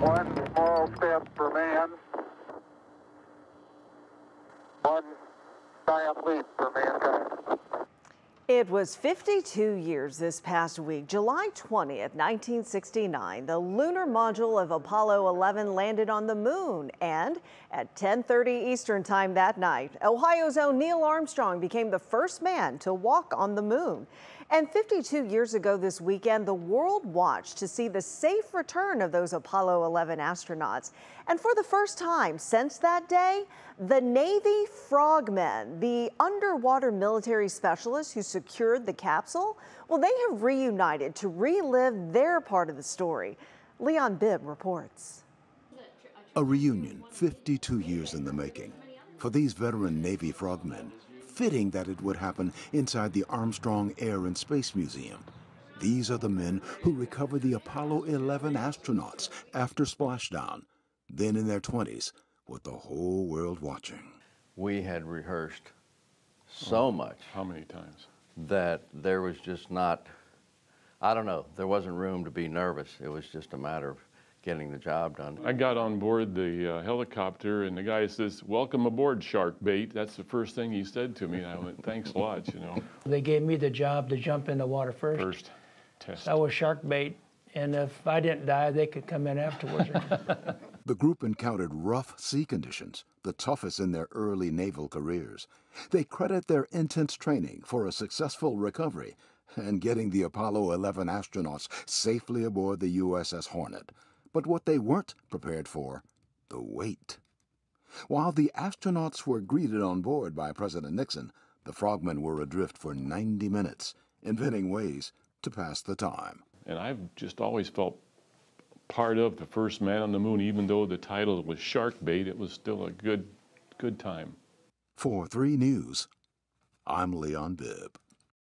One small step for man, one giant leap for mankind. It was 52 years this past week, July 20th, 1969. The lunar module of Apollo 11 landed on the moon, and at 10:30 Eastern Time that night, Ohio's own Neil Armstrong became the first man to walk on the moon. And 52 years ago this weekend, the world watched to see the safe return of those Apollo 11 astronauts. And for the first time since that day, the Navy Frogmen, the underwater military specialists who secured the capsule, well, they have reunited to relive their part of the story. Leon Bibb reports. A reunion 52 years in the making. For these veteran Navy frogmen, fitting that it would happen inside the Armstrong Air and Space Museum. These are the men who recovered the Apollo 11 astronauts after splashdown, then in their 20s, with the whole world watching. We had rehearsed so oh, much. How many times? That there was just not, I don't know, there wasn't room to be nervous. It was just a matter of getting the job done. I got on board the uh, helicopter and the guy says, welcome aboard, shark bait. That's the first thing he said to me. And I went, thanks a lot, you know. They gave me the job to jump in the water first. First test. So I was shark bait. And if I didn't die, they could come in afterwards. the group encountered rough sea conditions, the toughest in their early naval careers. They credit their intense training for a successful recovery and getting the Apollo 11 astronauts safely aboard the USS Hornet. But what they weren't prepared for, the wait. While the astronauts were greeted on board by President Nixon, the frogmen were adrift for 90 minutes, inventing ways to pass the time. And I've just always felt part of the first man on the moon, even though the title was Shark Bait, it was still a good, good time. For 3 News, I'm Leon Bibb.